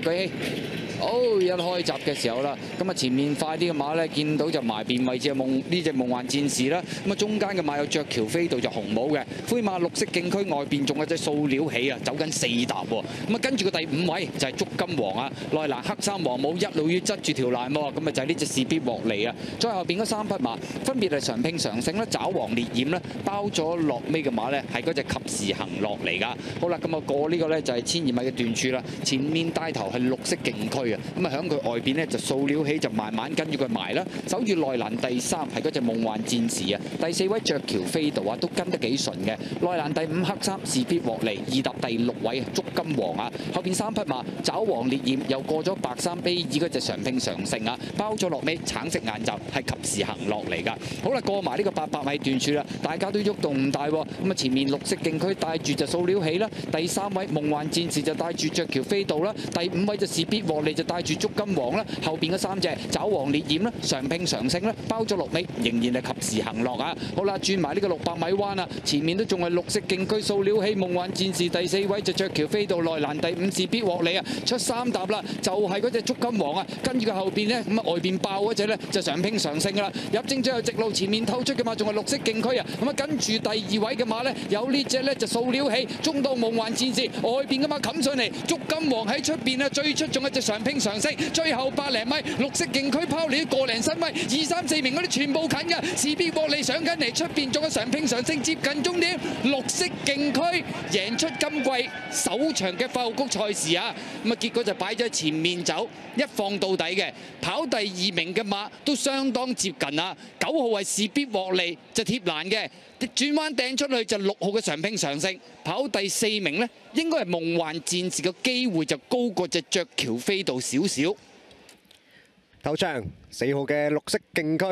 舉起。好，一開閘嘅時候啦，咁啊前面快啲嘅馬咧，見到就埋邊位置係夢呢只夢幻戰士啦。咁啊中間嘅馬有雀橋飛度就紅帽嘅，灰馬綠色徑區外邊仲有隻塑料起啊，走緊四踏喎。咁啊跟住個第五位就係足金王啊，內欄黑衫黃帽一路要側住條欄喎，咁啊就係呢隻士必獲利啊。再後邊嗰三匹馬分別係常拼常勝啦、爪王烈焰啦，包咗落尾嘅馬咧係嗰隻及時行落嚟㗎。好啦，咁啊過呢個咧就係千二米嘅段處啦，前面帶頭係綠色徑區咁啊响佢外邊咧就塑料起就慢慢跟住佢埋啦，守住內欄第三係嗰只夢幻戰士啊，第四位雀橋飛度啊都跟得幾順嘅，內欄第五黑衫士必獲利，二搭第六位足金王啊，後邊三匹馬爪王烈焰又過咗白衫卑爾嗰只常拼常勝啊，包咗落尾橙色眼罩係及時行落嚟㗎。好啦，過埋呢個八百米段處啦，大家都喐動唔大喎，咁啊前面綠色徑區帶住就塑料起啦，第三位夢幻戰士就帶住雀橋飛度啦，第五位就士必獲利帶住足金王啦，後邊嗰三隻爪王烈焰啦、常拼常勝啦，包咗六尾仍然係及時行落啊！好啦，轉埋呢個六百米彎啊，前面都仲係綠色徑區塑料起，夢幻戰士第四位就雀橋飛到內欄第五次必獲利啊，出三搭啦，就係嗰隻足金王啊，跟住佢後邊呢，咁啊外邊爆嗰隻呢，就常拼常勝噶啦，入正最後直路前面透出嘅馬仲係綠色徑區啊，咁啊跟住第二位嘅馬呢，有呢隻呢，就塑料起，中到夢幻戰士外邊嘅馬冚上嚟，足金王喺出邊啊，最出仲有隻拼上升，最後百零米綠色徑區拋了個零身位，二三四名嗰啲全部近嘅，士必獲利上緊嚟，出邊仲有上拼上升接近終點，綠色徑區贏出今季首場嘅發號谷賽事啊！咁啊結果就擺咗前面走，一放到底嘅跑第二名嘅馬都相當接近啊！九號係士必獲利就貼欄嘅，轉彎掟出去就六號嘅上拼上升，跑第四名呢，應該係夢幻戰士嘅機會就高過只雀橋飛度少少。頭場四號嘅綠色徑區。